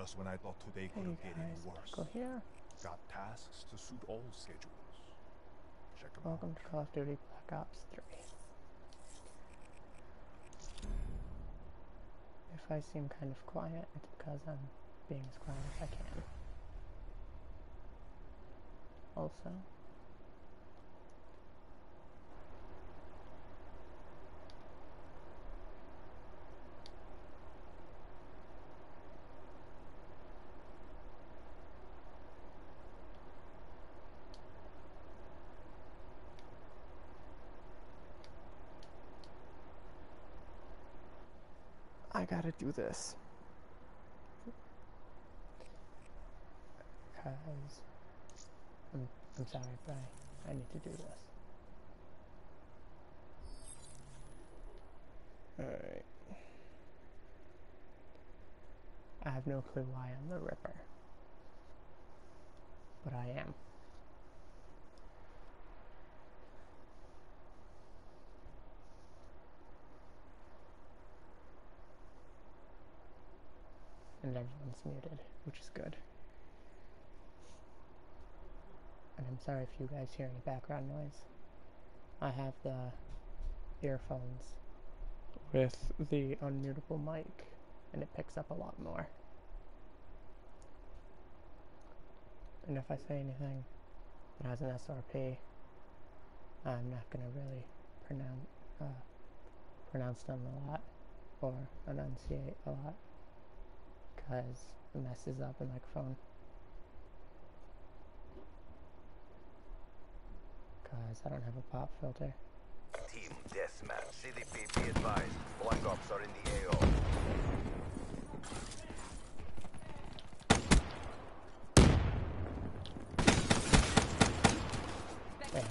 Just when I thought today Hey couldn't get any worse. Michael here. Got tasks to suit all schedules. Check 'em Welcome out. to Call of Duty Black Ops 3. If I seem kind of quiet, it's because I'm being as quiet as I can. Also, gotta do this. Because I'm, I'm sorry, but I, I need to do this. Alright. I have no clue why I'm the Ripper. But I am. And everyone's muted, which is good. And I'm sorry if you guys hear any background noise. I have the earphones with the unmutable mic, and it picks up a lot more. And if I say anything that has an SRP, I'm not gonna really pronounce uh, pronounce them a lot or enunciate a lot because it messes up the microphone. Because I don't have a pop filter. Team Deathmatch. CDP be advised. Black Ops are in the AO. Damn,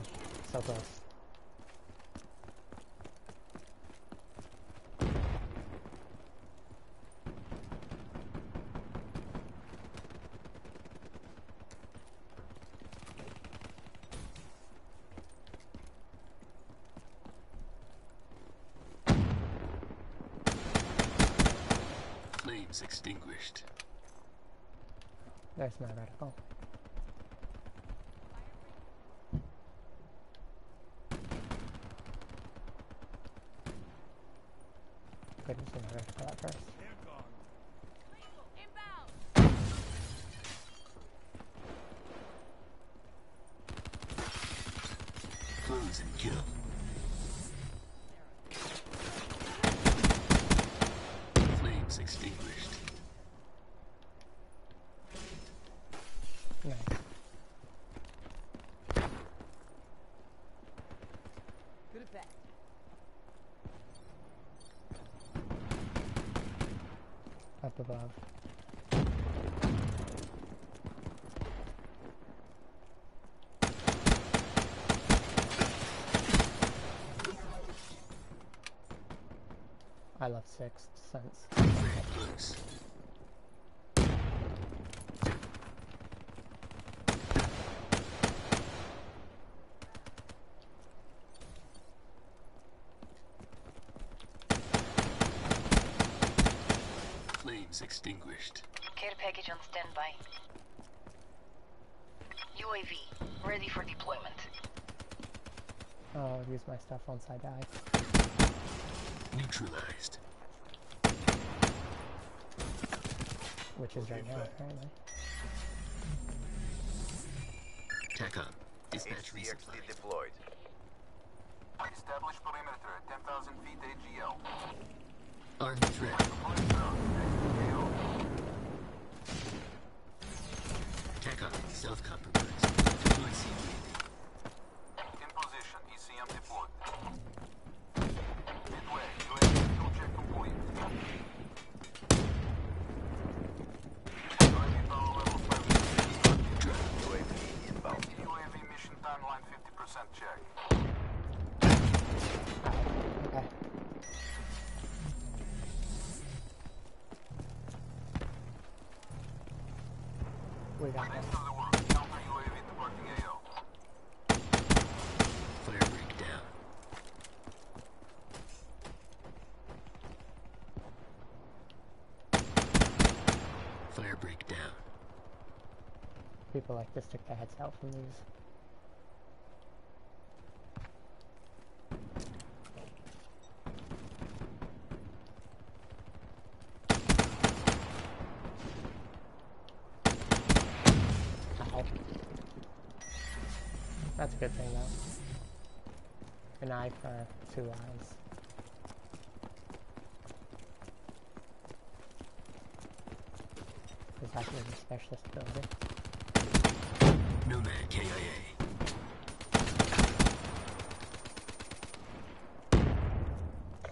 so close. Flames extinguished. That's not There's my reticle. Could have seen the reticle at first. Close and kill. Flames extinguished. Nice. Good at that. Above. I love Sixth Sense. Very. Flames extinguished. Care package on standby. UAV, ready for deployment. Oh, I'll use my stuff once I die. Neutralized. Which is right now, apparently. TACOM. Dispatch HCXD resupply. deployed. Establish perimeter at 10,000 feet AGL. Armed threat. CUAV. In position, ECM deployed. Midway, UAV fuel check. UAV power level 5. UAV inbound. UAV mission timeline 50% check. People like to stick their heads out from these. That's a good thing though. An eye for two eyes. Is that a specialist ability? Nomad KIA.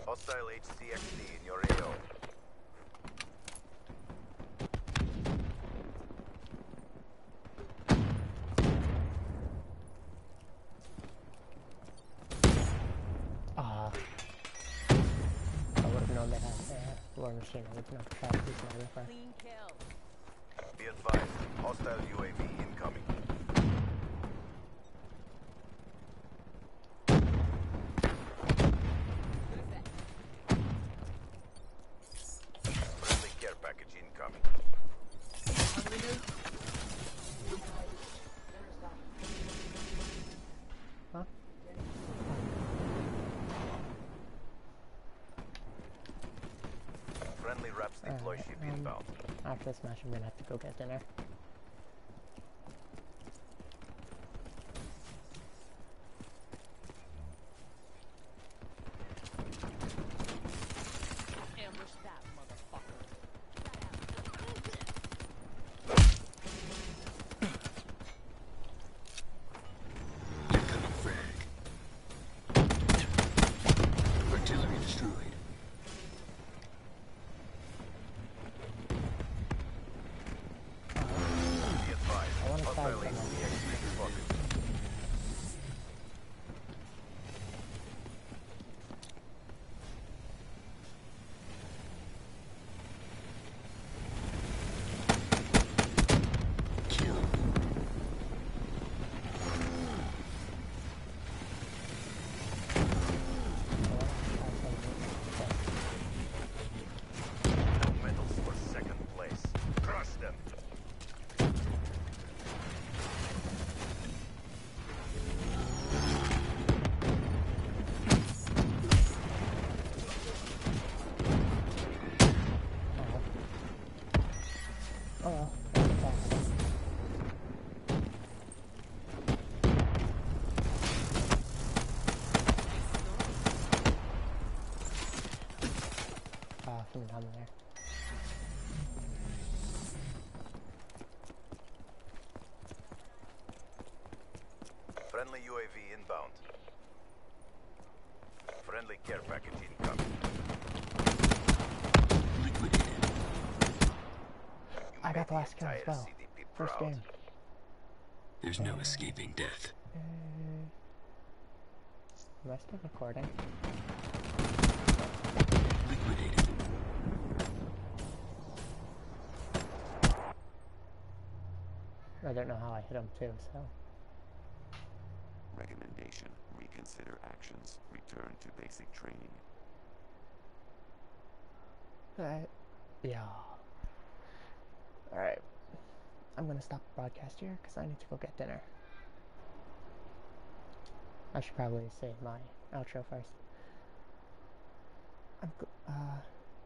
Hostile HCXD in your AO. Ah. I would have known they had war machine. I would not try to use. Clean kill. Be advised, hostile UAV incoming. Friendly care package incoming. Huh? Friendly Raps deploy Alright, ship um, inbound. After this match, I'm gonna have to go get dinner. Ambush that motherfucker. Incoming frag. Artillery destroyed. Be advised, I wanna try hostile some. HCXD spotted. Kill. I wanna try some- No medals for second place. Crush them. Oh. Oh well. that's fine. Ah, from down there. Friendly UAV inbound. Friendly care package incoming. Liquidated. I got the last kill as entire well. CDP First proud. game. There's no escaping death. Uh, am I still recording? Liquidated. I don't know how I hit him too, so. Actions. Return to basic training. Alright. Yeah. Alright. I'm gonna stop the broadcast here because I need to go get dinner. I should probably say my outro first. I'm uh,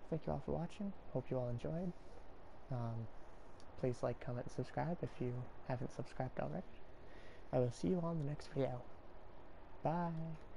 thank you all for watching. Hope you all enjoyed. Um, please like, comment, and subscribe if you haven't subscribed already. I will see you all in the next video. Bye.